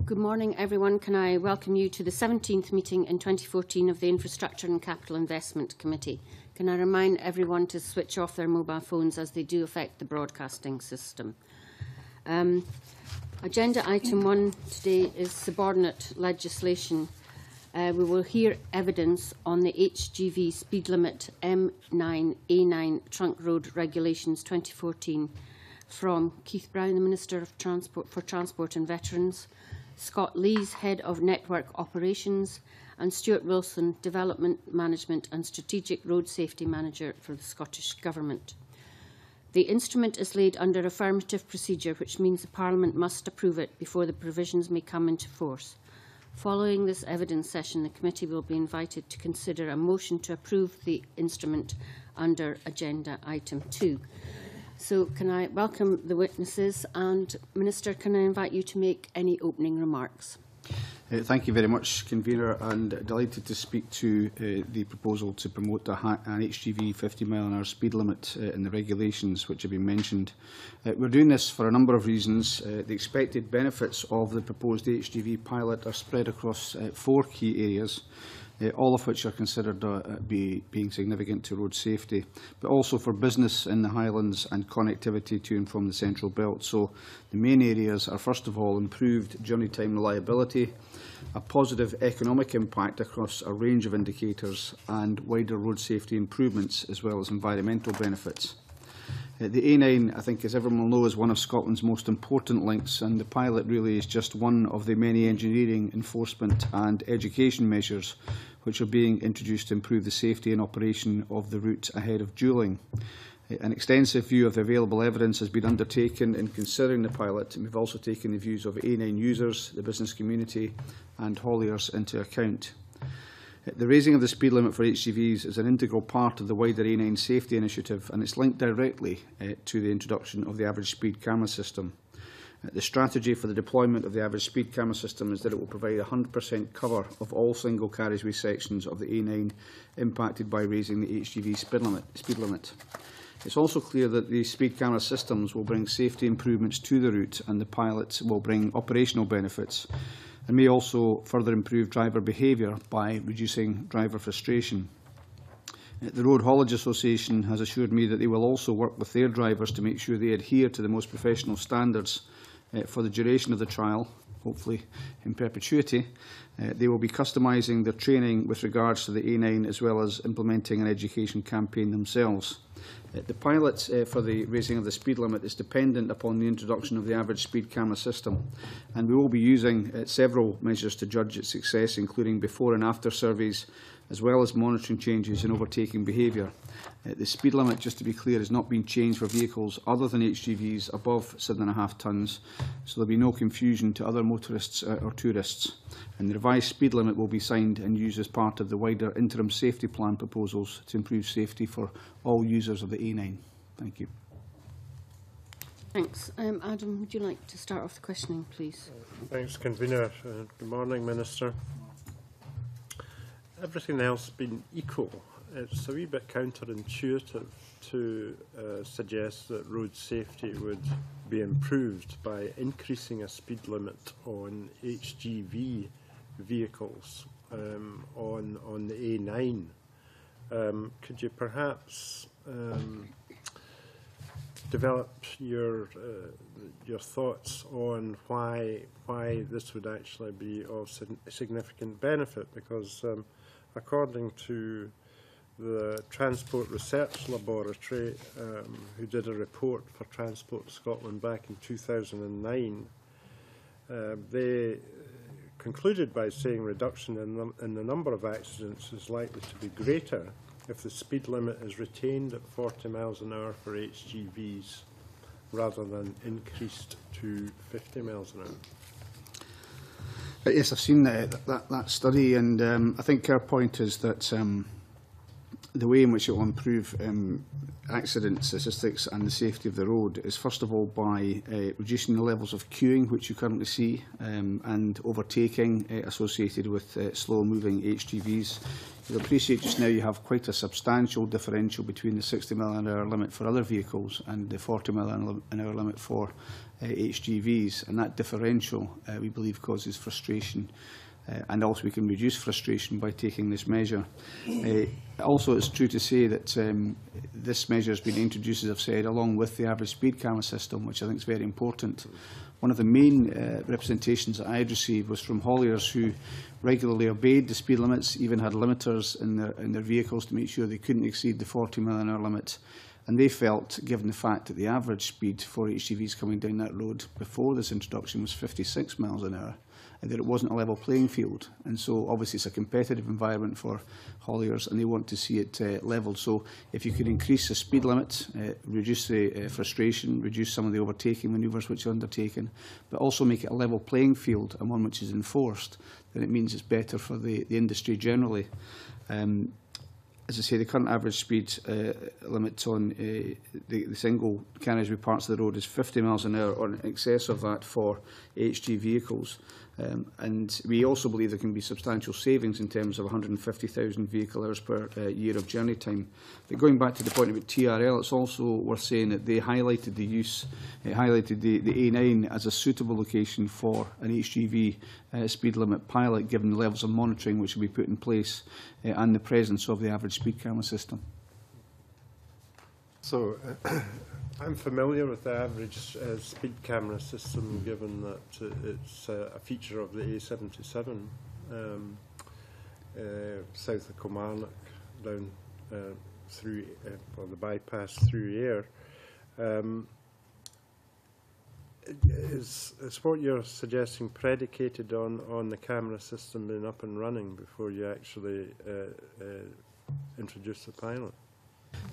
Good morning, everyone. Can I welcome you to the 17th meeting in 2014 of the Infrastructure and Capital Investment Committee? Can I remind everyone to switch off their mobile phones as they do affect the broadcasting system? Um, agenda item one today is subordinate legislation. Uh, we will hear evidence on the HGV speed limit M9A9 Trunk Road Regulations 2014 from Keith Brown, the Minister of Transport for Transport and Veterans, Scott Lees, Head of Network Operations, and Stuart Wilson, Development Management and Strategic Road Safety Manager for the Scottish Government. The instrument is laid under affirmative procedure, which means the Parliament must approve it before the provisions may come into force. Following this evidence session, the committee will be invited to consider a motion to approve the instrument under agenda item 2. So can I welcome the witnesses and Minister, can I invite you to make any opening remarks? Uh, thank you very much, Convener, and delighted to speak to uh, the proposal to promote an HGV 50 mile an hour speed limit uh, in the regulations which have been mentioned. Uh, we're doing this for a number of reasons. Uh, the expected benefits of the proposed HGV pilot are spread across uh, four key areas uh, all of which are considered uh, uh, be, being significant to road safety, but also for business in the Highlands and connectivity to and from the Central Belt. So the main areas are, first of all, improved journey time reliability, a positive economic impact across a range of indicators and wider road safety improvements as well as environmental benefits. Uh, the A9, I think, as everyone will know, is one of Scotland's most important links, and the pilot really is just one of the many engineering, enforcement and education measures which are being introduced to improve the safety and operation of the route ahead of dualling. Uh, an extensive view of the available evidence has been undertaken in considering the pilot, and we've also taken the views of A9 users, the business community and hauliers into account. The raising of the speed limit for HGVs is an integral part of the wider A9 safety initiative and it's linked directly uh, to the introduction of the average speed camera system. Uh, the strategy for the deployment of the average speed camera system is that it will provide 100% cover of all single carriageway sections of the A9 impacted by raising the HGV speed limit. Speed limit. It's also clear that the speed camera systems will bring safety improvements to the route and the pilots will bring operational benefits and may also further improve driver behaviour by reducing driver frustration. Uh, the Road Haulage Association has assured me that they will also work with their drivers to make sure they adhere to the most professional standards uh, for the duration of the trial, hopefully in perpetuity. Uh, they will be customising their training with regards to the A9 as well as implementing an education campaign themselves. Uh, the pilot uh, for the raising of the speed limit is dependent upon the introduction of the average speed camera system. And we will be using uh, several measures to judge its success including before and after surveys as well as monitoring changes in overtaking behaviour. Uh, the speed limit, just to be clear, has not been changed for vehicles other than HGVs above 7.5 tonnes, so there will be no confusion to other motorists uh, or tourists. And the revised speed limit will be signed and used as part of the wider interim safety plan proposals to improve safety for all users of the A9. Thank you. Thanks. Um, Adam, would you like to start off the questioning, please? Thanks, Convener. Uh, good morning, Minister everything else being equal, it's a wee bit counterintuitive to uh, suggest that road safety would be improved by increasing a speed limit on HGV vehicles um, on, on the A9. Um, could you perhaps um, develop your uh, your thoughts on why why this would actually be of significant benefit? Because um, according to the Transport Research Laboratory, um, who did a report for Transport Scotland back in 2009, uh, they concluded by saying reduction in in the number of accidents is likely to be greater if the speed limit is retained at 40 miles an hour for HGVs rather than increased to 50 miles an hour. But yes, I've seen that, that, that study, and um, I think our point is that um, the way in which it will improve um, accident statistics and the safety of the road is first of all by uh, reducing the levels of queuing which you currently see um, and overtaking uh, associated with uh, slow moving HGVs. You'll appreciate just now you have quite a substantial differential between the 60 mile an hour limit for other vehicles and the 40 mile an hour limit for uh, HGVs and that differential uh, we believe causes frustration uh, and also we can reduce frustration by taking this measure. Uh, also, it's true to say that um, this measure has been introduced, as I've said, along with the average speed camera system, which I think is very important. One of the main uh, representations that I had received was from hauliers who regularly obeyed the speed limits, even had limiters in their, in their vehicles to make sure they couldn't exceed the 40 mile an hour limit. And they felt, given the fact that the average speed for HGVs coming down that road before this introduction was 56 miles an hour, and that it wasn't a level playing field. And so obviously it's a competitive environment for hauliers and they want to see it uh, leveled. So if you could increase the speed limit, uh, reduce the uh, frustration, reduce some of the overtaking manoeuvres which are undertaken, but also make it a level playing field and one which is enforced, then it means it's better for the, the industry generally. Um, as I say, the current average speed uh, limit on uh, the, the single carriageway parts of the road is 50 miles an hour or in excess of that for HG vehicles. Uh, Um, and we also believe there can be substantial savings in terms of 150,000 vehicle hours per uh, year of journey time. But going back to the point about TRL, it's also worth saying that they highlighted the use, uh, highlighted the, the A9 as a suitable location for an HGV uh, speed limit pilot, given the levels of monitoring which will be put in place uh, and the presence of the average speed camera system. So, uh, I'm familiar with the average uh, speed camera system, given that uh, it's uh, a feature of the A77 um, uh, south of Kilmarnock, down uh, through, uh, well, the bypass through Ayr. Um, is, is what you're suggesting predicated on, on the camera system being up and running before you actually uh, uh, introduce the pilot?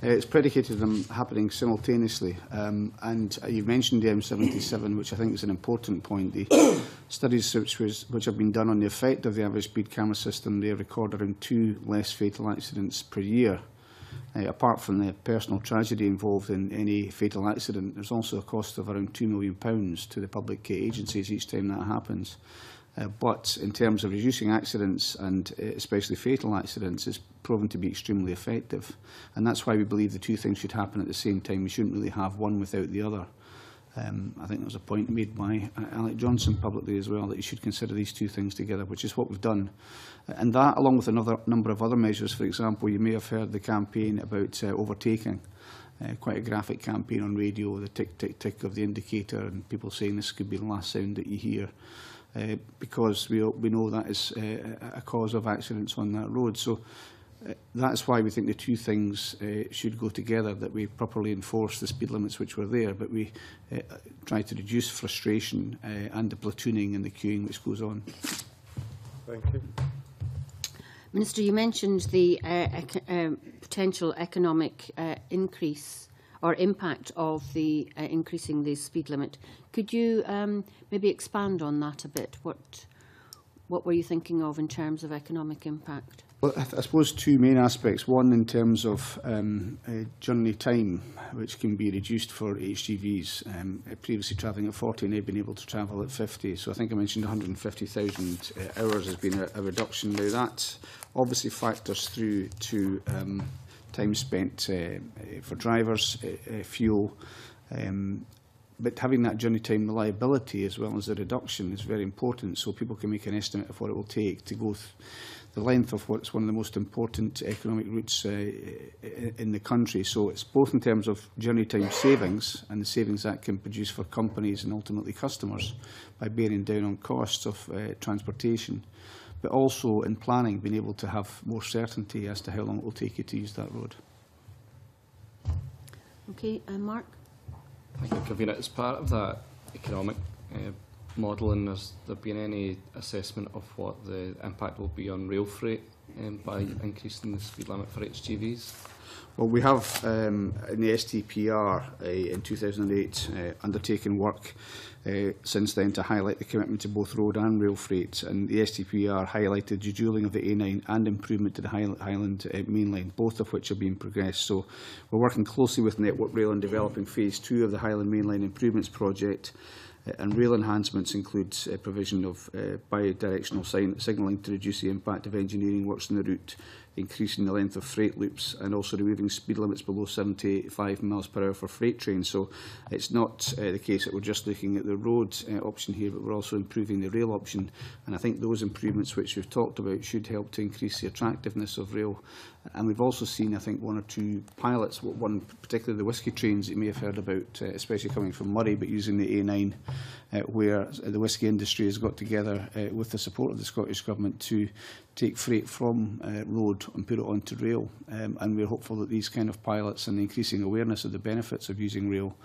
Uh, it's predicated on them happening simultaneously. Um, and uh, you've mentioned the M77, which I think is an important point. The studies which, was, which have been done on the effect of the average speed camera system, they record around two less fatal accidents per year. Uh, apart from the personal tragedy involved in any fatal accident, there's also a cost of around £2 million to the public agencies each time that happens. Uh, but in terms of reducing accidents and uh, especially fatal accidents, it's proven to be extremely effective. And that's why we believe the two things should happen at the same time. We shouldn't really have one without the other. Um, I think there was a point made by uh, Alex Johnstone publicly as well that you should consider these two things together, which is what we've done. And that, along with another number of other measures, for example, you may have heard the campaign about uh, overtaking. Uh, quite a graphic campaign on radio, the tick, tick, tick of the indicator, and people saying this could be the last sound that you hear. uh, because we, we know that is uh, a cause of accidents on that road. So uh, that's why we think the two things uh, should go together, that we properly enforce the speed limits which were there, but we uh, try to reduce frustration uh, and the platooning and the queuing which goes on. Thank you. Minister, you mentioned the uh, ec uh, um, potential economic uh, increase or impact of the uh, increasing the speed limit. Could you um, maybe expand on that a bit? What what were you thinking of in terms of economic impact? Well, I, I suppose two main aspects. One in terms of um, uh, journey time, which can be reduced for HGVs. Um, uh, previously travelling at 40, and they've been able to travel at 50. So I think I mentioned 150,000 uh, hours has been a, a reduction. Now that obviously factors through to um, time spent uh, for drivers, uh, uh, fuel, um, but having that journey time reliability as well as the reduction is very important so people can make an estimate of what it will take to go the length of what's one of the most important economic routes uh, in the country. So it's both in terms of journey time savings and the savings that can produce for companies and ultimately customers by bearing down on costs of uh, transportation, but also in planning, being able to have more certainty as to how long it will take you to use that road. Okay, and Mark? Thank you, Kavina. As part of that economic uh, modelling, has there been any assessment of what the impact will be on rail freight um, by increasing the speed limit for HGVs? Well, we have um, in the STPR uh, in 2008 uh, undertaken work uh, since then to highlight the commitment to both road and rail freight. And the STPR highlighted reducing of the A9 and improvement to the Highland, uh, main line, both of which are being progressed. So we're working closely with Network Rail in developing phase two of the Highland Mainline Improvements Project. Uh, and rail enhancements include uh, provision of uh, bi-directional sign signalling to reduce the impact of engineering works on the route, increasing the length of freight loops and also removing speed limits below 75 miles per hour for freight trains. So it's not uh, the case that we're just looking at the road uh, option here, but we're also improving the rail option. And I think those improvements which we've talked about should help to increase the attractiveness of rail And we've also seen, I think, one or two pilots, one particularly the whisky trains that you may have heard about, uh, especially coming from Murray, but using the A9, uh, where the whisky industry has got together uh, with the support of the Scottish Government to take freight from uh, road and put it onto rail. Um, and we're hopeful that these kind of pilots and the increasing awareness of the benefits of using rail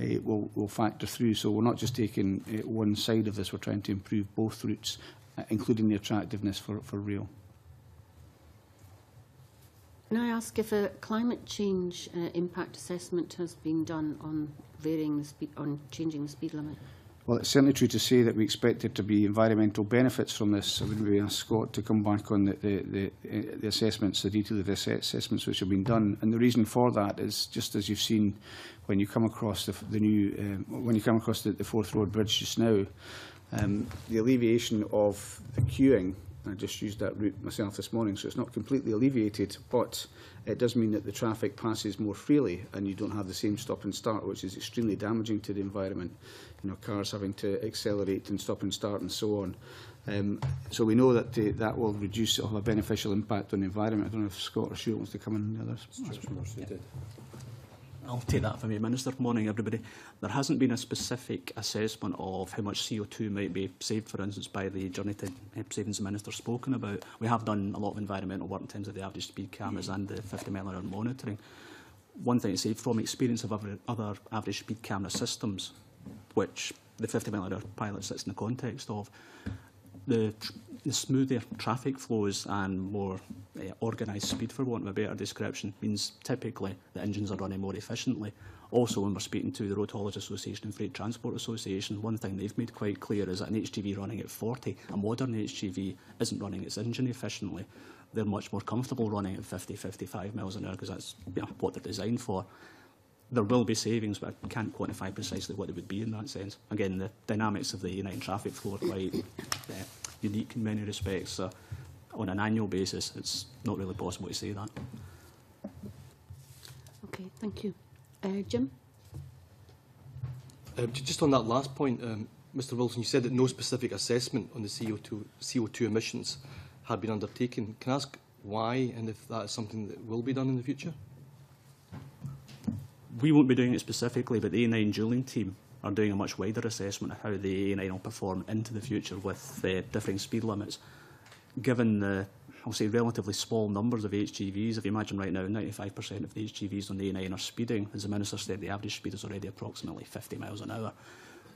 uh, will, will factor through. So we're not just taking uh, one side of this, we're trying to improve both routes, uh, including the attractiveness for, for rail. Can I ask if a climate change uh, impact assessment has been done on varying the speed, on changing the speed limit? Well, it's certainly true to say that we expect there to be environmental benefits from this. I would be asked Scott to come back on the, the, the, uh, the assessments, the detail of the assessments which have been done. And the reason for that is just as you've seen when you come across the, the new, um, when you come across the, the Fourth Road Bridge just now, um, the alleviation of the queuing I just used that route myself this morning, so it's not completely alleviated, but it does mean that the traffic passes more freely and you don't have the same stop and start, which is extremely damaging to the environment. You know, cars having to accelerate and stop and start and so on. Um, so we know that the, that will reduce, or have a beneficial impact on the environment. I don't know if Scott or Stuart wants to come in the others. I'll take that from you, Minister. Morning, everybody. There hasn't been a specific assessment of how much CO2 might be saved, for instance, by the journey to uh, savings minister spoken about. We have done a lot of environmental work in terms of the average speed cameras and the 50 mile an hour monitoring. One thing to say, from experience of other average speed camera systems, which the 50 mile an hour pilot sits in the context of, the, the smoother traffic flows and more uh, organised speed, for want of a better description, means typically the engines are running more efficiently. Also, when we're speaking to the Road Haulage Association and Freight Transport Association, one thing they've made quite clear is that an HGV running at 40, a modern HGV, isn't running its engine efficiently. They're much more comfortable running at 50, 55 miles an hour because that's you know, what they're designed for. There will be savings, but I can't quantify precisely what it would be in that sense. Again, the dynamics of the A9 traffic flow are quite uh, unique in many respects. So on an annual basis, it's not really possible to say that. Okay, thank you. Uh, Jim? Um, just on that last point, um, Mr Wilson, you said that no specific assessment on the CO2, CO2 emissions had been undertaken. Can I ask why and if that is something that will be done in the future? We won't be doing it specifically, but the A9 dualling team are doing a much wider assessment of how the A9 will perform into the future with uh, differing speed limits. Given the, I'll say, relatively small numbers of HGVs, if you imagine right now 95% of the HGVs on the A9 are speeding, as the Minister said, the average speed is already approximately 50 miles an hour.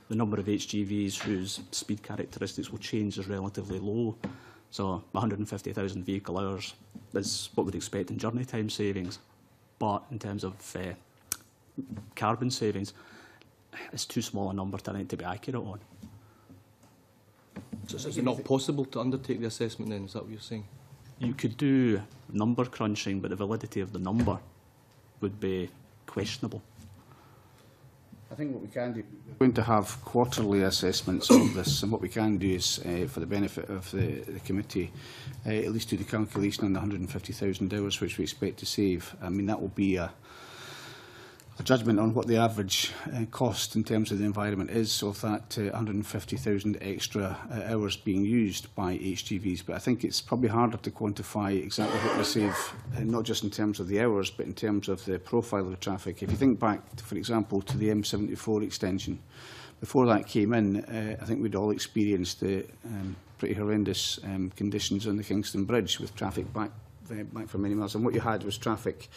The number of HGVs whose speed characteristics will change is relatively low. So 150,000 vehicle hours is what we'd expect in journey time savings. But in terms of uh, carbon savings, it's too small a number to, to be accurate on. So is it not possible to undertake the assessment then? Is that what you're saying? You could do number crunching, but the validity of the number would be questionable. I think what we can do, we're going to have quarterly assessments of this, and what we can do is, uh, for the benefit of the, the committee, uh, at least do the calculation on the 150,000 hours which we expect to save. I mean, that will be a, a judgment on what the average uh, cost in terms of the environment is so of that uh, 150,000 extra uh, hours being used by HGVs. But I think it's probably harder to quantify exactly what we save, uh, not just in terms of the hours, but in terms of the profile of traffic. If you think back, to, for example, to the M74 extension, before that came in, uh, I think we'd all experienced the um, pretty horrendous um, conditions on the Kingston Bridge with traffic back uh, back for many miles. And what you had was traffic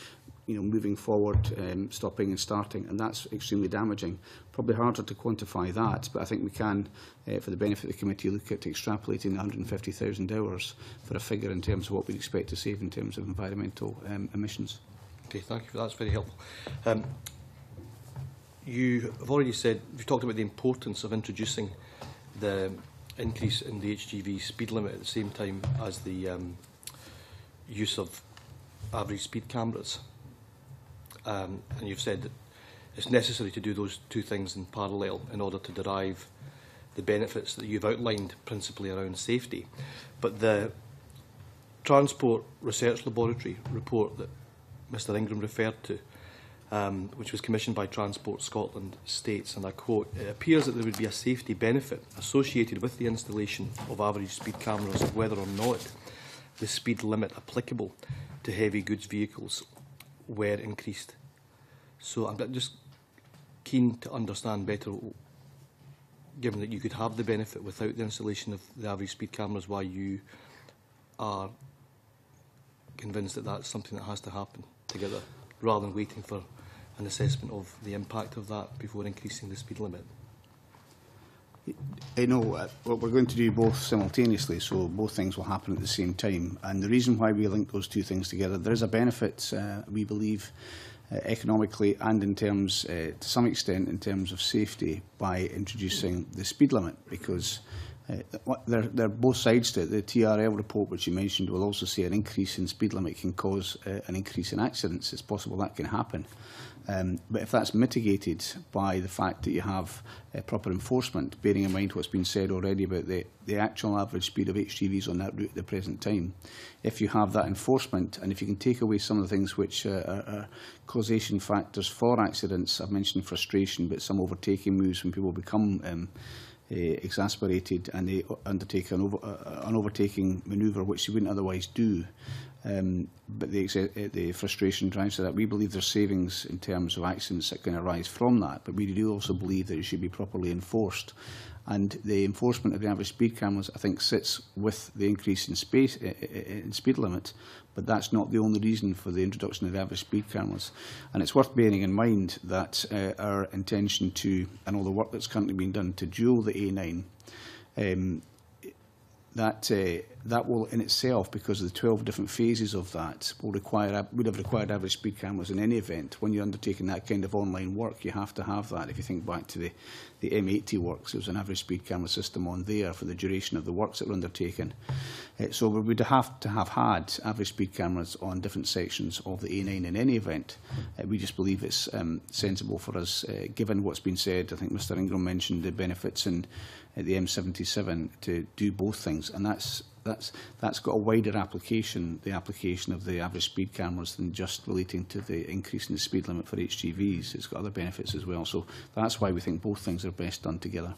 you know, moving forward, um, stopping and starting, and that's extremely damaging. Probably harder to quantify that, but I think we can, uh, for the benefit of the committee, look at extrapolating the 150,000 hours for a figure in terms of what we'd expect to save in terms of environmental um, emissions. Okay, thank you for that. That's very helpful. Um, you have already said, you've talked about the importance of introducing the increase in the HGV speed limit at the same time as the um, use of average speed cameras. Um, and you've said that it's necessary to do those two things in parallel in order to derive the benefits that you've outlined principally around safety. But the Transport Research Laboratory report that Mr Ingram referred to, um, which was commissioned by Transport Scotland, states, and I quote, it appears that there would be a safety benefit associated with the installation of average speed cameras, whether or not the speed limit applicable to heavy goods vehicles were increased. So I'm just keen to understand better, given that you could have the benefit without the installation of the average speed cameras, why you are convinced that that's something that has to happen together, rather than waiting for an assessment of the impact of that before increasing the speed limit. I know uh, well, we're going to do both simultaneously, so both things will happen at the same time. And the reason why we link those two things together, there is a benefit, uh, we believe, Uh, economically and in terms, uh, to some extent, in terms of safety by introducing the speed limit because uh, there, there are both sides to it. The TRL report, which you mentioned, will also say an increase in speed limit can cause uh, an increase in accidents. It's possible that can happen. Um, but if that's mitigated by the fact that you have uh, proper enforcement, bearing in mind what's been said already about the, the actual average speed of HGVs on that route at the present time, if you have that enforcement and if you can take away some of the things which uh, are, are causation factors for accidents, I've mentioned frustration, but some overtaking moves when people become um, Eh, exasperated and they undertake an, over, uh, an overtaking manoeuvre which they wouldn't otherwise do. Um, but the, eh, the frustration drives to that. We believe there's savings in terms of accidents that can arise from that, but we do also believe that it should be properly enforced and the enforcement of the average speed cameras, I think, sits with the increase in, space, in speed limit, but that's not the only reason for the introduction of the average speed cameras. And it's worth bearing in mind that uh, our intention to, and all the work that's currently being done to dual the A9, um, that uh, that will in itself, because of the 12 different phases of that, will require would have required average speed cameras in any event. When you're undertaking that kind of online work, you have to have that. If you think back to the, the M80 works, there was an average speed camera system on there for the duration of the works that were undertaken. Uh, so we would have to have had average speed cameras on different sections of the A9 in any event. Uh, we just believe it's um, sensible for us, uh, given what's been said. I think Mr Ingram mentioned the benefits in at the M77 to do both things. And that's, that's, that's got a wider application, the application of the average speed cameras, than just relating to the increase in the speed limit for HGVs. It's got other benefits as well. So that's why we think both things are best done together.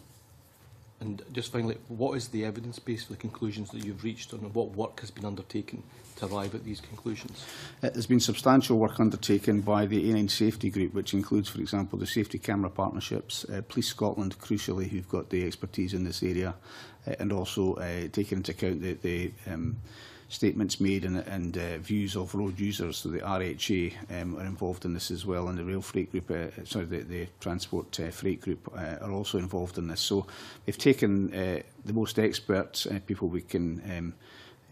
And just finally, what is the evidence base for the conclusions that you've reached and what work has been undertaken to arrive at these conclusions? Uh, there's been substantial work undertaken by the ANN Safety Group, which includes, for example, the safety camera partnerships, uh, Police Scotland, crucially, who've got the expertise in this area, uh, and also uh, taking into account the, the um, statements made and, and uh, views of road users. So the RHA um, are involved in this as well, and the Rail Freight Group, uh, sorry, the, the Transport uh, Freight Group uh, are also involved in this. So they've taken uh, the most expert uh, people we can um,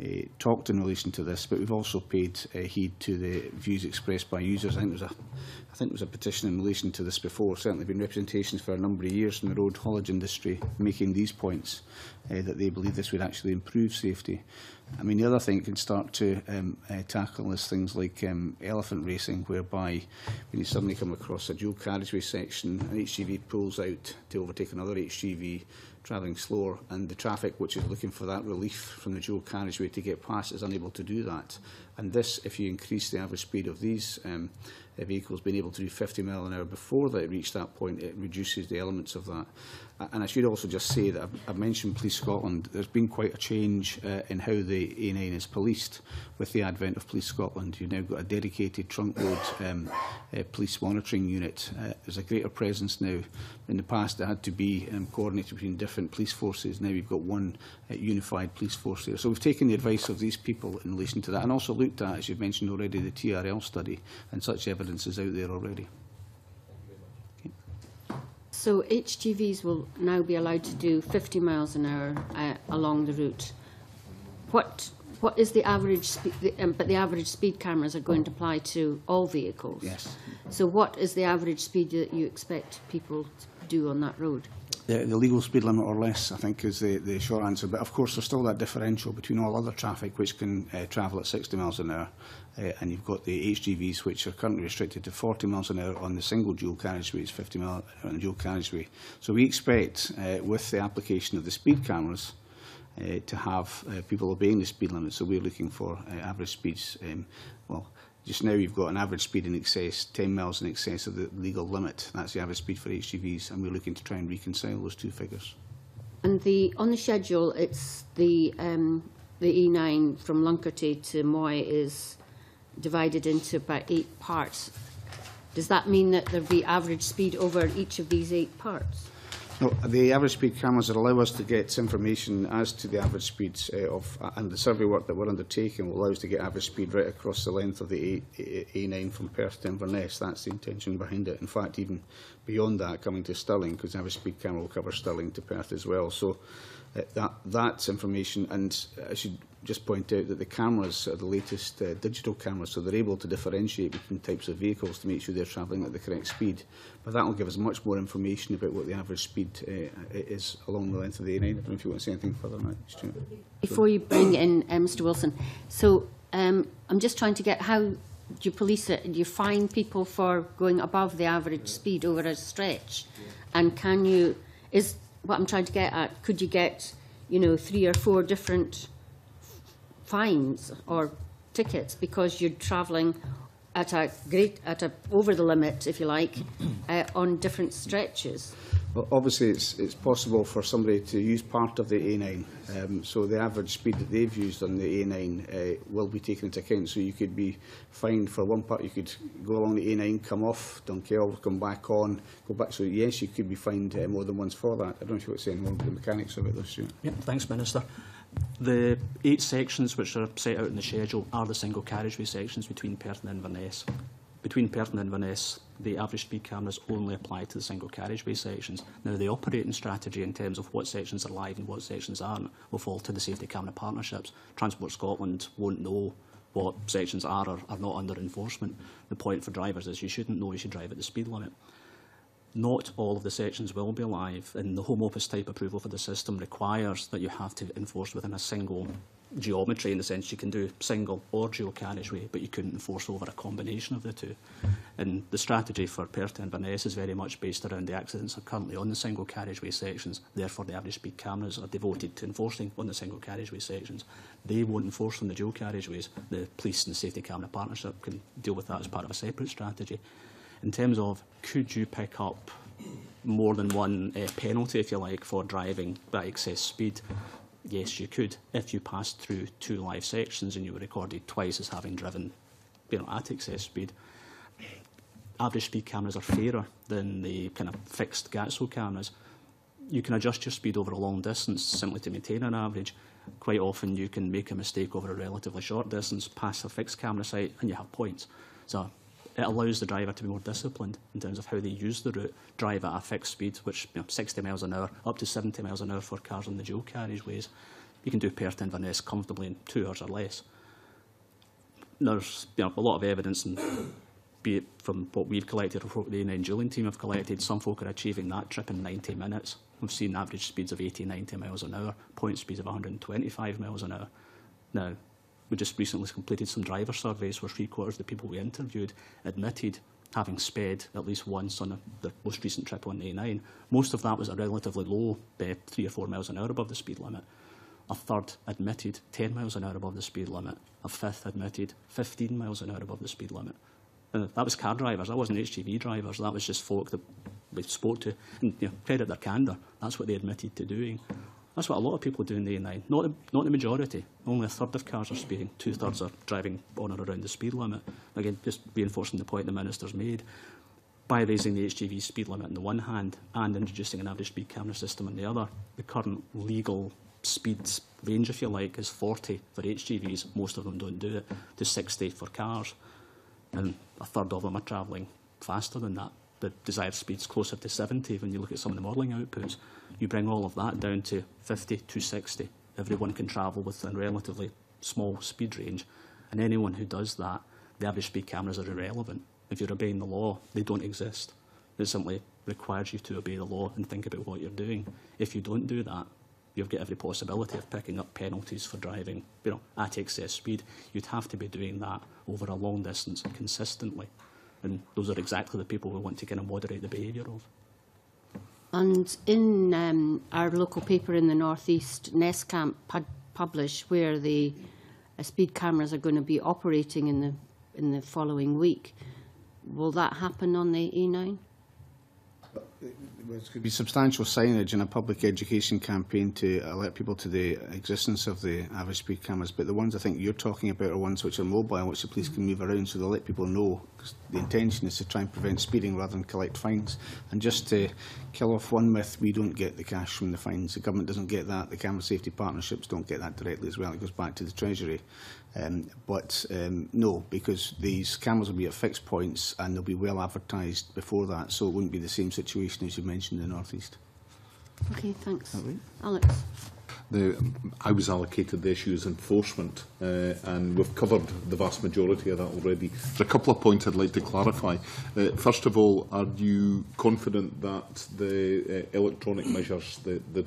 uh, talked in relation to this, but we've also paid uh, heed to the views expressed by users. I think there was a, I think there was a petition in relation to this before. Certainly, been representations for a number of years from the road haulage industry making these points uh, that they believe this would actually improve safety. I mean, the other thing can start to um, uh, tackle is things like um, elephant racing, whereby when you suddenly come across a dual carriageway section, an HGV pulls out to overtake another HGV travelling slower, and the traffic which is looking for that relief from the dual carriageway to get past is unable to do that. And this, if you increase the average speed of these um, uh, vehicles being able to do 50 mile an hour before they reach that point, it reduces the elements of that. And I should also just say that I've, I've mentioned Police Scotland. There's been quite a change uh, in how the A9 is policed with the advent of Police Scotland. You've now got a dedicated trunk road um, uh, police monitoring unit. Uh, there's a greater presence now. In the past, it had to be um, coordinated between different police forces. Now we've got one uh, unified police force there. So we've taken the advice of these people in relation to that and also looked at, as you've mentioned already, the TRL study and such evidence is out there already. So HGVs will now be allowed to do 50 miles an hour uh, along the route. What what is the average speed? Um, but the average speed cameras are going to apply to all vehicles. Yes. So what is the average speed that you expect people to do on that road? the, the legal speed limit or less, I think, is the, the short answer. But of course, there's still that differential between all other traffic, which can uh, travel at 60 miles an hour, uh, and you've got the HGVs, which are currently restricted to 40 miles an hour on the single dual carriageway, it's 50 miles on the dual carriageway. So we expect, uh, with the application of the speed cameras, uh, to have uh, people obeying the speed limit. So we're looking for uh, average speeds, um, well, just now you've got an average speed in excess, 10 miles in excess of the legal limit. That's the average speed for HGVs, and we're looking to try and reconcile those two figures. And the on the schedule, it's the um, the A9 from Luncarty to Moy is divided into about eight parts. Does that mean that there'll be average speed over each of these eight parts? No, the average speed cameras allow us to get information as to the average speeds uh, of, uh, and the survey work that we're undertaking will allow us to get average speed right across the length of the A, A, A9 from Perth to Inverness. That's the intention behind it. In fact, even beyond that, coming to Stirling, because the average speed camera will cover Stirling to Perth as well. So uh, that that's information, and uh, I should just point out that the cameras are the latest uh, digital cameras, so they're able to differentiate between types of vehicles to make sure they're travelling at the correct speed. But that will give us much more information about what the average speed uh, is along the length of the A9. I don't know if you want to say anything further on that, Stuart. Before you bring in uh, Mr Wilson, so um, I'm just trying to get how do you police it? Do you fine people for going above the average speed over a stretch? And can you, is what I'm trying to get at, could you get, you know, three or four different fines or tickets because you're travelling at a great, at a, over the limit, if you like, uh, on different stretches? Well, obviously, it's, it's possible for somebody to use part of the A9. Um, so the average speed that they've used on the A9 uh, will be taken into account. So you could be fined for one part. You could go along the A9, come off Dunkeld, come back on, go back. So yes, you could be fined uh, more than once for that. I don't know if you want to say any more about the mechanics of it, though, Stuart. Yeah, thanks, Minister. The eight sections which are set out in the schedule are the single carriageway sections between Perth and Inverness. Between Perth and Inverness, the average speed cameras only apply to the single carriageway sections. Now, the operating strategy in terms of what sections are live and what sections aren't will fall to the safety camera partnerships. Transport Scotland won't know what sections are or are not under enforcement. The point for drivers is you shouldn't know you should drive at the speed limit. Not all of the sections will be live, and the Home Office type approval for the system requires that you have to enforce within a single geometry in the sense you can do single or dual carriageway, but you couldn't enforce over a combination of the two. And the strategy for Perth and Inverness is very much based around the accidents are currently on the single carriageway sections, therefore the average speed cameras are devoted to enforcing on the single carriageway sections. They won't enforce on the dual carriageways. The police and safety camera partnership can deal with that as part of a separate strategy. In terms of could you pick up more than one uh, penalty, if you like, for driving by excess speed? Yes, you could. If you passed through two live sections and you were recorded twice as having driven you know, at excess speed, average speed cameras are fairer than the kind of fixed GATSO cameras. You can adjust your speed over a long distance simply to maintain an average. Quite often you can make a mistake over a relatively short distance, pass a fixed camera site, and you have points. So it allows the driver to be more disciplined in terms of how they use the route, drive at a fixed speed, which you know, 60 miles an hour, up to 70 miles an hour for cars on the dual carriageways. You can do Perth Inverness comfortably in two hours or less. There's you know, a lot of evidence, and be it from what we've collected or what the A9 team have collected, some folk are achieving that trip in 90 minutes. We've seen average speeds of 80, 90 miles an hour, point speeds of 125 miles an hour. Now, we just recently completed some driver surveys where three quarters of the people we interviewed admitted having sped at least once on a, the most recent trip on the A9. Most of that was a relatively low, uh, three or four miles an hour above the speed limit. A third admitted 10 miles an hour above the speed limit. A fifth admitted 15 miles an hour above the speed limit. And that was car drivers, that wasn't HGV drivers, that was just folk that we spoke to. And you know, credit their candour, that's what they admitted to doing. That's what a lot of people do in the A9. Not the, not the majority. Only a third of cars are speeding. Two thirds are driving on or around the speed limit. Again, just reinforcing the point the minister's made. by raising the HGV speed limit on the one hand and introducing an average speed camera system on the other, the current legal speed range, if you like, is 40 for HGVs. Most of them don't do it, to 60 for cars. And a third of them are travelling faster than that. The desired speed's closer to 70 when you look at some of the modelling outputs. You bring all of that down to 50 to 60. Everyone can travel within a relatively small speed range. And anyone who does that, the average speed cameras are irrelevant. If you're obeying the law, they don't exist. It simply requires you to obey the law and think about what you're doing. If you don't do that, you've got every possibility of picking up penalties for driving you know, at excess speed. You'd have to be doing that over a long distance consistently. And those are exactly the people we want to kind of moderate the behaviour of. And in um, our local paper in the northeast, NESCAMP pub publish where the uh, speed cameras are going to be operating in the in the following week. Will that happen on the E9? There's to be substantial signage and a public education campaign to alert people to the existence of the average speed cameras. But the ones I think you're talking about are ones which are mobile, which the police can move around, so they'll let people know. the intention is to try and prevent speeding rather than collect fines. And just to kill off one myth, we don't get the cash from the fines. The government doesn't get that. The camera safety partnerships don't get that directly as well. It goes back to the Treasury. Um, but um, no, because these cameras will be at fixed points and they'll be well advertised before that, so it wouldn't be the same situation as you mentioned in the northeast. Okay, thanks. Right? Alex. The, um, I was allocated the issue as enforcement, uh, and we've covered the vast majority of that already. There's a couple of points I'd like to clarify. Uh, first of all, are you confident that the uh, electronic measures, the, the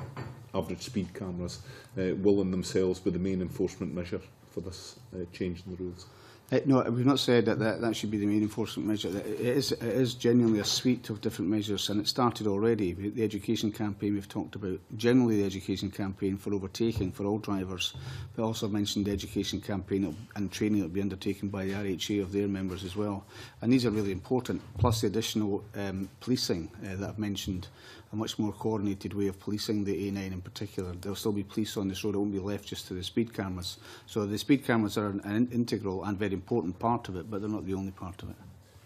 average speed cameras, uh, will in themselves be the main enforcement measure for this uh, change in the rules? Uh, no, we've not said that, that that should be the main enforcement measure. It is, it is genuinely a suite of different measures, and it started already. The the education campaign we've talked about, generally the education campaign for overtaking for all drivers, but also mentioned the education campaign and training that will be undertaken by the RHA of their members as well. And these are really important, plus the additional um, policing uh, that I've mentioned, a much more coordinated way of policing the A9 in particular. There'll still be police on this road, it won't be left just to the speed cameras. So the speed cameras are an, an integral and very important part of it, but they're not the only part of it.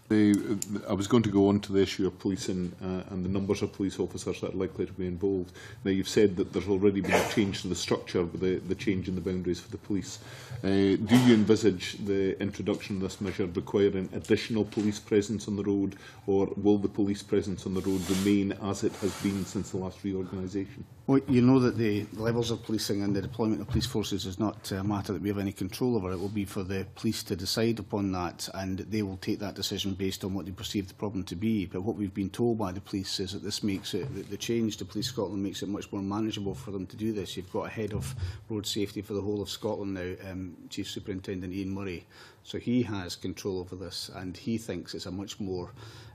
The, I was going to go on to the issue of policing uh, and the numbers of police officers that are likely to be involved. Now, you've said that there's already been a change to the structure the, the change in the boundaries for the police. Uh, do you envisage the introduction of this measure requiring additional police presence on the road, or will the police presence on the road remain as it has been since the last reorganisation? Well, you know that the levels of policing and the deployment of police forces is not a matter that we have any control over. It will be for the police to decide upon that, and they will take that decision based on what they perceive the problem to be. But what we've been told by the police is that this makes it, that the change to Police Scotland makes it much more manageable for them to do this. You've got a head of road safety for the whole of Scotland now, um, Chief Superintendent Ian Murray. So he has control over this and he thinks it's a much more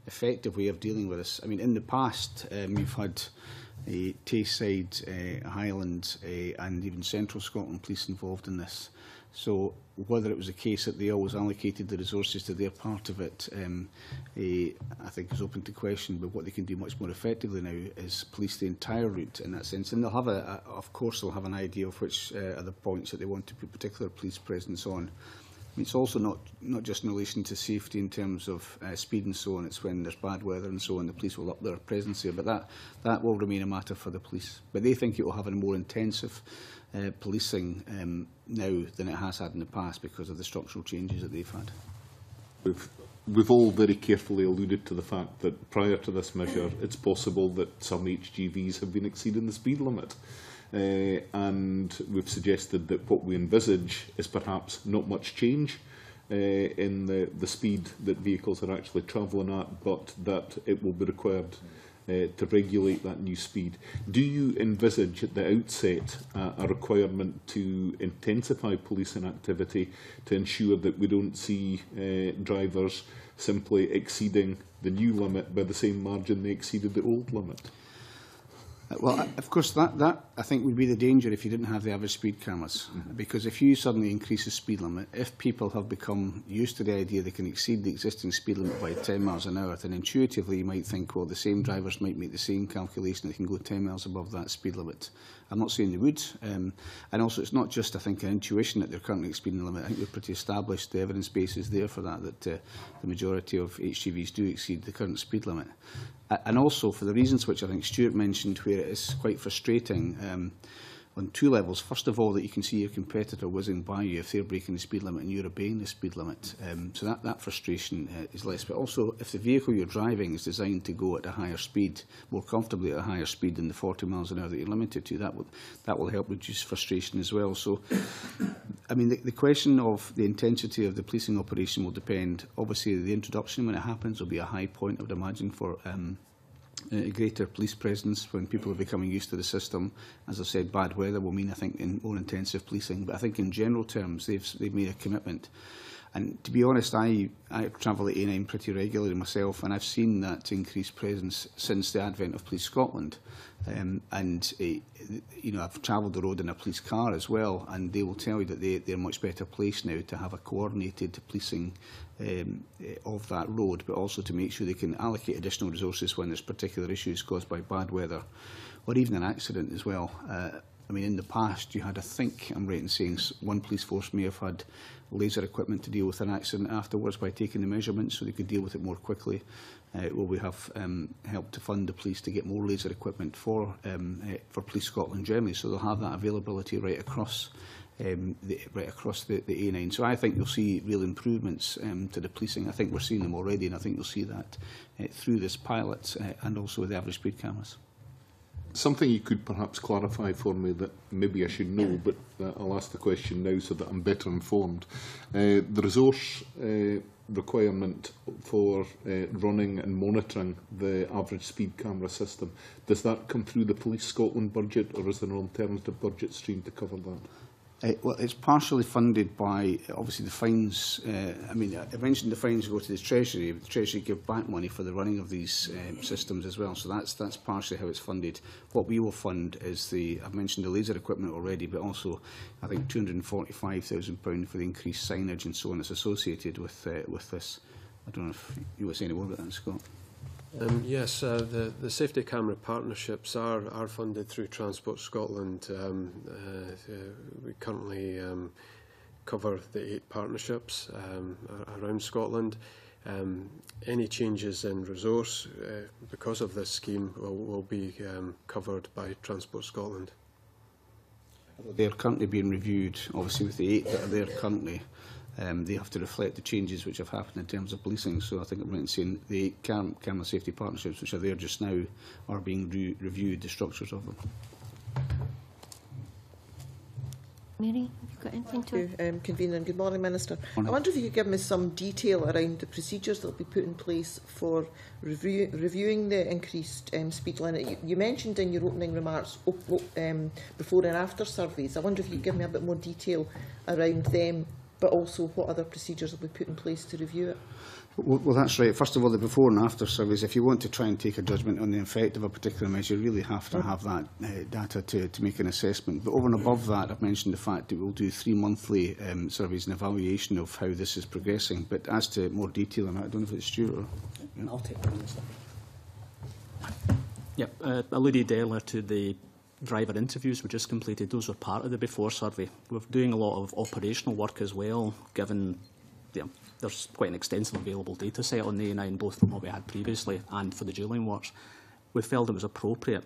effective way of dealing with this. I mean, in the past, um, you've had uh, Tayside, uh, Highland uh, and even Central Scotland police involved in this. So whether it was a case that they always allocated the resources to their part of it, um, uh, I think is open to question. But what they can do much more effectively now is police the entire route in that sense. And they'll have a, a of course, they'll have an idea of which uh, are the points that they want to put particular police presence on. It's also not, not just in relation to safety in terms of uh, speed and so on. It's when there's bad weather and so on, the police will up their presence here. But that, that will remain a matter for the police. But they think it will have a more intensive uh, policing um, now than it has had in the past because of the structural changes that they've had. We've, we've all very carefully alluded to the fact that prior to this measure, it's possible that some HGVs have been exceeding the speed limit. Uh, and we've suggested that what we envisage is perhaps not much change uh, in the, the speed that vehicles are actually travelling at, but that it will be required uh, to regulate that new speed. Do you envisage at the outset uh, a requirement to intensify policing activity to ensure that we don't see uh, drivers simply exceeding the new limit by the same margin they exceeded the old limit? Well, of course, that, that I think would be the danger if you didn't have the average speed cameras. Because if you suddenly increase the speed limit, if people have become used to the idea they can exceed the existing speed limit by 10 miles an hour, then intuitively you might think, well, the same drivers might make the same calculation, they can go 10 miles above that speed limit. I'm not saying they would. Um, and also, it's not just, I think, an intuition that they're currently exceeding the limit. I think we're pretty established. The evidence base is there for that, that uh, the majority of HGVs do exceed the current speed limit. And also, for the reasons which I think Stuart mentioned, where it is quite frustrating um, on two levels. First of all, that you can see your competitor whizzing by you if they're breaking the speed limit and you're obeying the speed limit. Um, so that, that frustration uh, is less. But also, if the vehicle you're driving is designed to go at a higher speed, more comfortably at a higher speed than the 40 miles an hour that you're limited to, that will, that will help reduce frustration as well. So, I mean, the, the question of the intensity of the policing operation will depend. Obviously, the introduction, when it happens, will be a high point, I would imagine, for um, Uh, a greater police presence when people are becoming used to the system. As I said, bad weather will mean, I think, in more intensive policing. But I think in general terms, they've, they've made a commitment. And to be honest, I, I travel at A9 pretty regularly myself, and I've seen that increased presence since the advent of Police Scotland. Um, and, uh, you know, I've travelled the road in a police car as well, and they will tell you that they, they're much better placed now to have a coordinated policing um, eh, of that road, but also to make sure they can allocate additional resources when there's particular issues caused by bad weather or even an accident as well. Uh, I mean, in the past, you had, I think, I'm right in saying, one police force may have had laser equipment to deal with an accident afterwards by taking the measurements so they could deal with it more quickly. Uh, well, we have um, helped to fund the police to get more laser equipment for um, uh, for Police Scotland generally, so they'll have that availability right across um, the, right across the, the A9. So I think you'll see real improvements um, to the policing. I think we're seeing them already, and I think you'll see that uh, through this pilot uh, and also the average speed cameras. Something you could perhaps clarify for me that maybe I should know, but uh, I'll ask the question now so that I'm better informed. Uh, the resource uh, requirement for uh, running and monitoring the average speed camera system. Does that come through the Police Scotland budget or is there an alternative budget stream to cover that? It, well, it's partially funded by, obviously, the fines. Uh, I mean, uh, I mentioned the fines go to the Treasury, but the Treasury give back money for the running of these um, systems as well. So that's that's partially how it's funded. What we will fund is the, I've mentioned the laser equipment already, but also, I think, £245,000 for the increased signage and so on that's associated with, uh, with this. I don't know if you were saying any more about that, Scott. Um, yes, uh, the, the safety camera partnerships are, are funded through Transport Scotland. Um, uh, uh we currently um, cover the eight partnerships um, around Scotland. Um, any changes in resource uh, because of this scheme will, will be um, covered by Transport Scotland. They're currently being reviewed, obviously with the eight that are there currently. Um, they have to reflect the changes which have happened in terms of policing. So I think I'm right in saying the eight cam camera safety partnerships which are there just now are being re reviewed, the structures of them. Mary, have you got anything to Thank you, um, Convener, and good morning, Minister. Morning. I wonder if you could give me some detail around the procedures that will be put in place for review, reviewing the increased um, speed limit. You, you mentioned in your opening remarks op, op, um, before and after surveys. I wonder if you could give me a bit more detail around them, but also what other procedures will be put in place to review it. Well, well, that's right. First of all, the before and after surveys, if you want to try and take a judgment on the effect of a particular measure, you really have to have that uh, data to, to make an assessment. But over and above that, I've mentioned the fact that we'll do three monthly um, surveys and evaluation of how this is progressing. But as to more detail on that, I don't know if it's Stuart or... I'll take that, Minister. Yep, uh, alluded earlier to the driver interviews we just completed, those were part of the before survey. We're doing a lot of operational work as well, given you know, there's quite an extensive available data set on the A9, both from what we had previously and for the dueling works. We felt it was appropriate,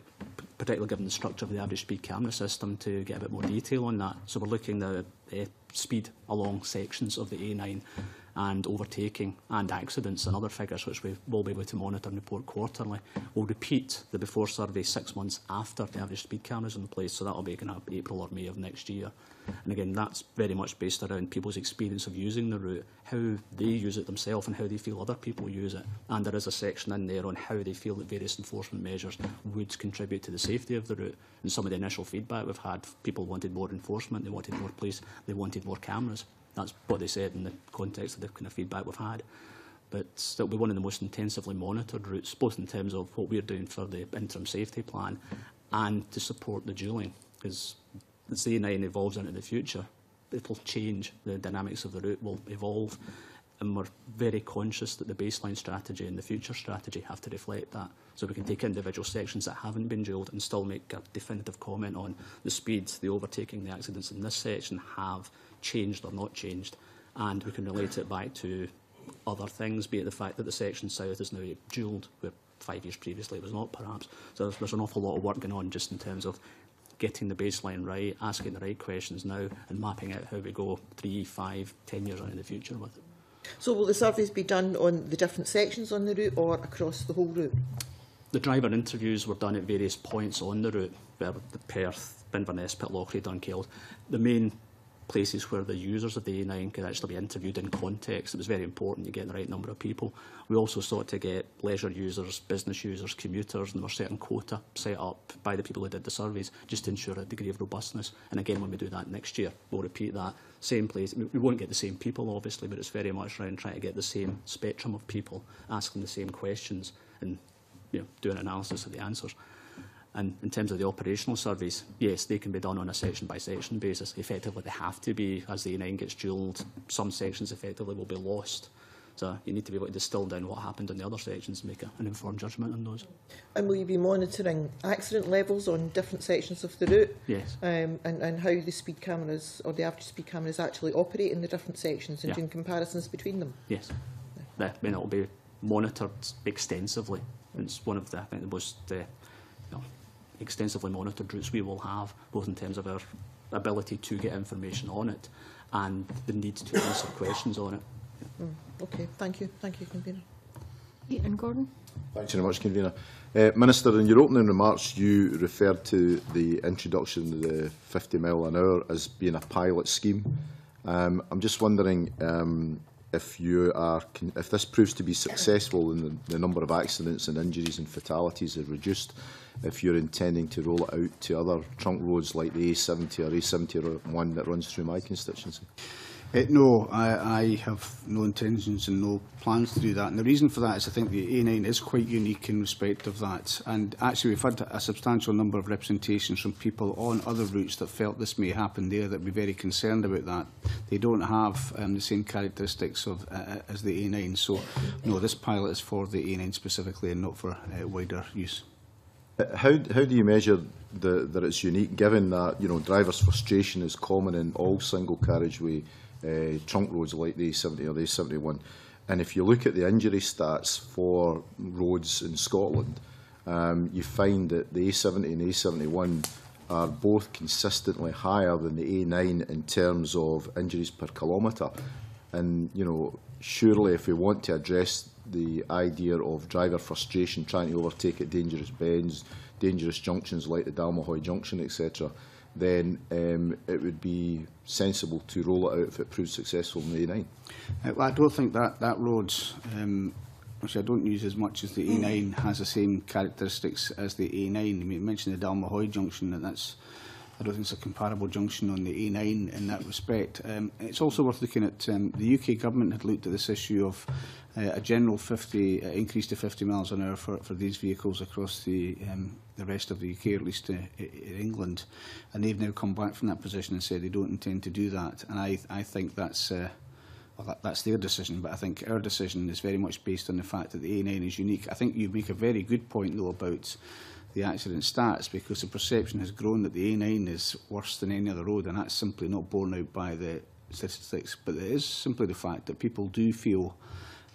particularly given the structure of the average speed camera system, to get a bit more detail on that. So we're looking at uh, speed along sections of the A9 and overtaking and accidents and other figures which we will be able to monitor and report quarterly. We'll repeat the before survey six months after the average speed cameras in place, so that will be kind of April or May of next year. And again, that's very much based around people's experience of using the route, how they use it themselves and how they feel other people use it. And there is a section in there on how they feel that various enforcement measures would contribute to the safety of the route. And some of the initial feedback we've had, people wanted more enforcement, they wanted more police, they wanted more cameras. That's what they said in the context of the kind of feedback we've had. But it'll be one of the most intensively monitored routes, both in terms of what we're doing for the interim safety plan and to support the dualling. Because as the A9 evolves into the future, it will change, the dynamics of the route will evolve, and we're very conscious that the baseline strategy and the future strategy have to reflect that. So we can take individual sections that haven't been dualled and still make a definitive comment on the speeds, the overtaking, the accidents in this section have changed or not changed, and we can relate it back to other things, be it the fact that the section south is now dualled, where five years previously it was not, perhaps. So there's, there's an awful lot of work going on just in terms of getting the baseline right, asking the right questions now, and mapping out how we go three, five, ten years in the future with it. So will the surveys be done on the different sections on the route or across the whole route? The driver interviews were done at various points on the route, where the Perth, Inverness, Pitlochry, Dunkeld. The main places where the users of the A9 could actually be interviewed in context. It was very important to get the right number of people. We also sought to get leisure users, business users, commuters, and there were certain quota set up by the people who did the surveys just to ensure a degree of robustness. And again, when we do that next year, we'll repeat that. Same place. We won't get the same people, obviously, but it's very much around trying to get the same spectrum of people asking the same questions and you know, doing analysis of the answers. And in terms of the operational surveys, yes, they can be done on a section-by-section basis. Effectively, they have to be, as the A9 gets dualled, some sections effectively will be lost. So you need to be able to distill down what happened in the other sections and make a, an informed judgment on those. And will you be monitoring accident levels on different sections of the route? Yes. Um, and, and how the speed cameras or the average speed cameras actually operate in the different sections and Yeah. doing comparisons between them? Yes. I mean, it will be monitored extensively. It's one of the, I think, the most uh, you know, extensively monitored routes we will have, both in terms of our ability to get information on it and the need to answer questions on it. Mm, okay, thank you. Thank you, Convener. Ian Gordon. Thanks very much, Convener. Uh, Minister, in your opening remarks, you referred to the introduction of the 50 mile an hour as being a pilot scheme. Um, I'm just wondering, um, if you are, if this proves to be successful and the, the number of accidents and injuries and fatalities are reduced, if you're intending to roll it out to other trunk roads like the A70 or A71 that runs through my constituency? Uh, no, I, I have no intentions and no plans to do that. And the reason for that is I think the A9 is quite unique in respect of that. And actually we've had a substantial number of representations from people on other routes that felt this may happen there that would be very concerned about that. They don't have um, the same characteristics of uh, as the A9. So no, this pilot is for the A9 specifically and not for uh, wider use. Uh, How, how do you measure the, that it's unique, given that you know drivers' frustration is common in all single carriageway uh, trunk roads like the A70 or the A71? And if you look at the injury stats for roads in Scotland, um, you find that the A70 and A71 are both consistently higher than the A9 in terms of injuries per kilometre. And, you know, surely if we want to address the idea of driver frustration, trying to overtake at dangerous bends, dangerous junctions like the Dalmahoy Junction, etc., then um, it would be sensible to roll it out if it proves successful in the A9. Uh, well, I don't think that, that road's, um, which I don't use as much as the A9, has the same characteristics as the A9. I mean, you mentioned the Dalmahoy junction, and that's I don't think it's a comparable junction on the A9 in that respect. Um, it's also worth looking at um, the UK government had looked at this issue of uh, a general 50 uh, increase to 50 miles an hour for, for these vehicles across the um, the rest of the UK, at least uh, in England, and they've now come back from that position and said they don't intend to do that. And I I think that's. Uh, well, that, that's their decision, but I think our decision is very much based on the fact that the A9 is unique. I think you make a very good point, though, about the accident stats, because the perception has grown that the A9 is worse than any other road, and that's simply not borne out by the statistics. But it is simply the fact that people do feel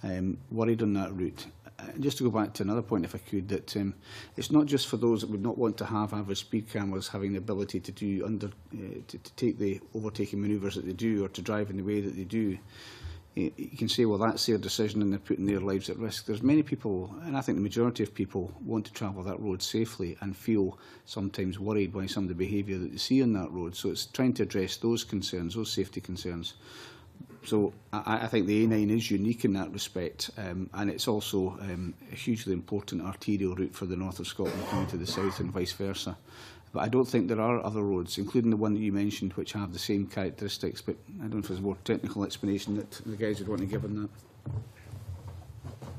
um, worried on that route. And just to go back to another point, if I could, that um, it's not just for those that would not want to have average speed cameras having the ability to do under uh, to, to take the overtaking manoeuvres that they do or to drive in the way that they do. you, you can say, well, that's their decision and they're putting their lives at risk. There's many people, and I think the majority of people, want to travel that road safely and feel sometimes worried by some of the behaviour that they see on that road. So it's trying to address those concerns, those safety concerns. So I, I think the A9 is unique in that respect, um, and it's also um, a hugely important arterial route for the north of Scotland coming to the south and vice versa. But I don't think there are other roads, including the one that you mentioned, which have the same characteristics. But I don't know if there's a more technical explanation that the guys would want to give on that.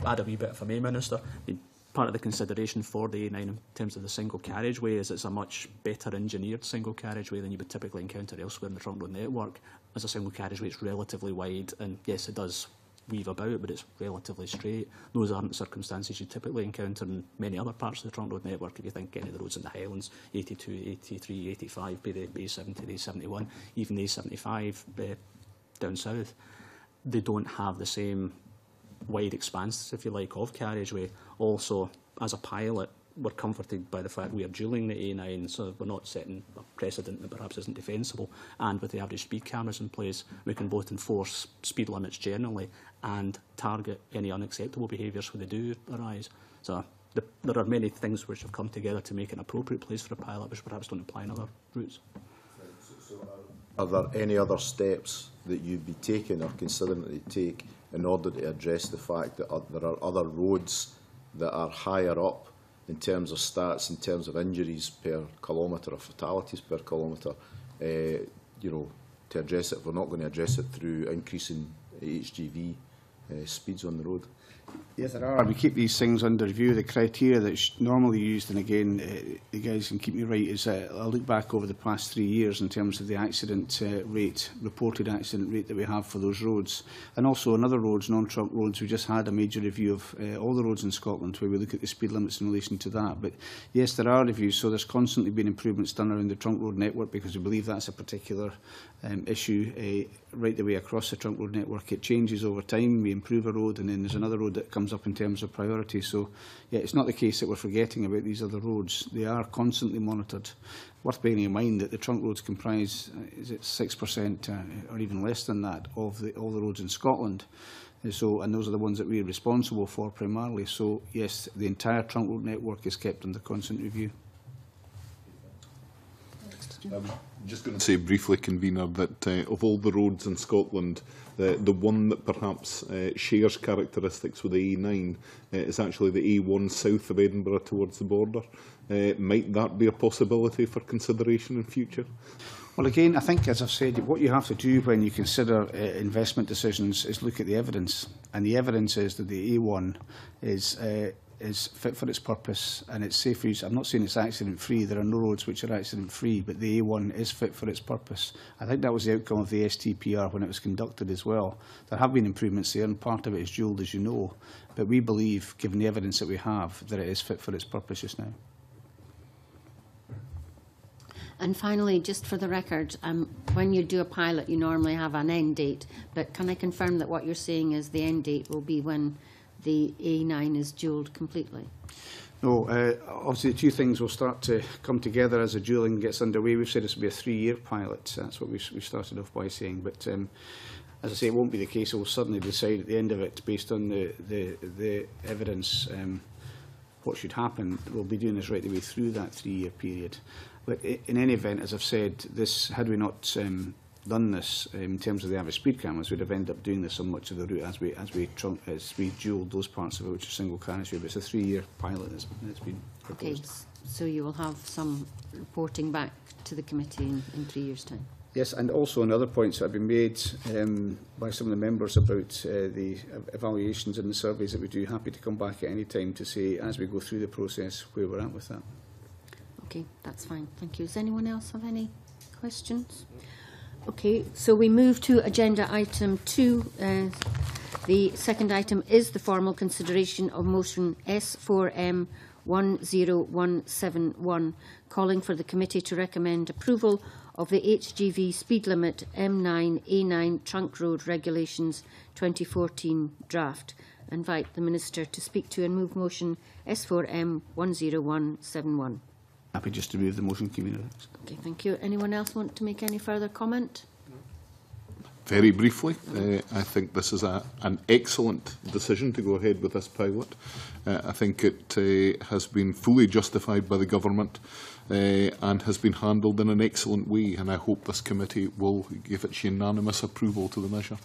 Add a wee bit for me, Minister. I mean, part of the consideration for the A9 in terms of the single carriageway is it's a much better engineered single carriageway than you would typically encounter elsewhere in the trunk road network. As a single carriageway, it's relatively wide, and yes, it does weave about, but it's relatively straight. Those aren't circumstances you typically encounter in many other parts of the trunk road network. If you think any of the roads in the Highlands, 82, 83, 85, be the A70, the A71, even the A75 uh, down south, they don't have the same wide expanse, if you like, of carriageway. Also, as a pilot, we're comforted by the fact we are dualling the A9, so we're not setting a precedent that perhaps isn't defensible. And with the average speed cameras in place, we can both enforce speed limits generally and target any unacceptable behaviours when they do arise. So the, there are many things which have come together to make an appropriate place for a pilot, which perhaps don't apply in other routes. Are there any other steps that you'd be taking or considering to take in order to address the fact that uh, there are other roads that are higher up in terms of stats, in terms of injuries per kilometre or fatalities per kilometre, uh, you know, to address it. We're not going to address it through increasing HGV uh, eh, speeds on the road. Yes, there are. We keep these things under review. The criteria that's normally used, and again, uh, the guys can keep me right, is uh, I look back over the past three years in terms of the accident uh, rate, reported accident rate that we have for those roads. And also on other roads, non-trunk roads, we just had a major review of uh, all the roads in Scotland where we look at the speed limits in relation to that. But yes, there are reviews, so there's constantly been improvements done around the trunk road network because we believe that's a particular um, issue uh, right the way across the trunk road network. It changes over time, we improve a road and then there's another road that comes comes up in terms of priority. So yeah, it's not the case that we're forgetting about these other roads. They are constantly monitored. Worth bearing in mind that the trunk roads comprise, uh, is it 6% uh, or even less than that, of the, all the roads in Scotland. And so, and those are the ones that we're responsible for primarily. So yes, the entire trunk road network is kept under constant review. I'm um, just going to say briefly, convener, that uh, of all the roads in Scotland, the, the one that perhaps uh, shares characteristics with the E9 uh, is actually the E1 south of Edinburgh towards the border. Uh, might that be a possibility for consideration in future? Well, again, I think, as I've said, what you have to do when you consider uh, investment decisions is look at the evidence. And the evidence is that the A1 is uh, is fit for its purpose and it's safe for use. I'm not saying it's accident-free. There are no roads which are accident-free, but the A1 is fit for its purpose. I think that was the outcome of the STPR when it was conducted as well. There have been improvements there, and part of it is dual, as you know. But we believe, given the evidence that we have, that it is fit for its purpose just now. And finally, just for the record, um, when you do a pilot, you normally have an end date. But can I confirm that what you're saying is the end date will be when the A9 is dualed completely? No, uh, obviously the two things will start to come together as the duelling gets underway. We've said this will be a three-year pilot. That's what we, we started off by saying. But um, as I say, it won't be the case. We'll suddenly decide at the end of it, based on the, the, the evidence, um, what should happen. We'll be doing this right the way through that three-year period. But in any event, as I've said, this had we not um, done this um, in terms of the average speed cameras, we'd have ended up doing this on much of the route as we as we trunk, as we dualled those parts of it, which are single carriageway. But it's a three-year pilot that's, that's been proposed. s- so you will have some reporting back to the committee in, in three years' time. Yes, and also on other points that have been made um, by some of the members about uh, the evaluations and the surveys that we do. Happy to come back at any time to say, as we go through the process, where we're at with that. Okay, that's fine. Thank you. Does anyone else have any questions? Okay, so we move to agenda item two. Uh, the second item is the formal consideration of motion S4M 10171, calling for the committee to recommend approval of the HGV speed limit M9 A9 Trunk Road Regulations 2014 draft. I Invite the Minister to speak to and move motion S4M 10171. Happy just to move the motion, convener. Okay, thank you. Anyone else want to make any further comment? Very briefly, uh, I think this is a, an excellent decision to go ahead with this pilot. Uh, I think it uh, has been fully justified by the government uh, and has been handled in an excellent way, and I hope this committee will give its unanimous approval to the measure.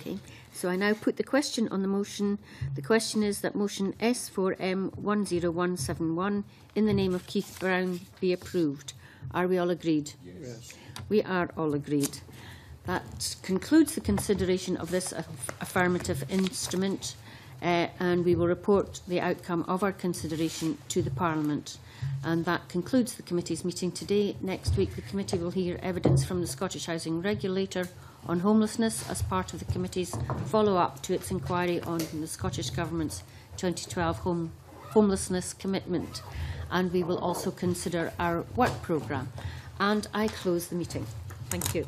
Okay, so I now put the question on the motion. The question is that motion S4M 10171 in the name of Keith Brown be approved. Are we all agreed? Yes. We are all agreed. That concludes the consideration of this aff- affirmative instrument. uh, and we will report the outcome of our consideration to the Parliament. And that concludes the committee's meeting today. Next week, the committee will hear evidence from the Scottish Housing Regulator on homelessness as part of the committee's follow-up to its inquiry on the Scottish Government's 2012 home homelessness commitment and we will also consider our work programme. And I close the meeting. Thank you.